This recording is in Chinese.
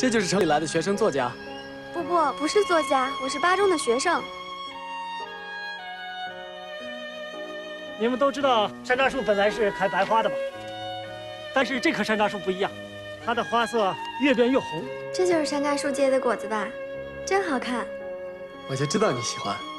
这就是城里来的学生作家。不不不是作家我是八中的学生。你们都知道山楂树本来是开白花的吧但是这棵山楂树不一样它的花色越变越红。这就是山楂树结的果子吧真好看。我就知道你喜欢。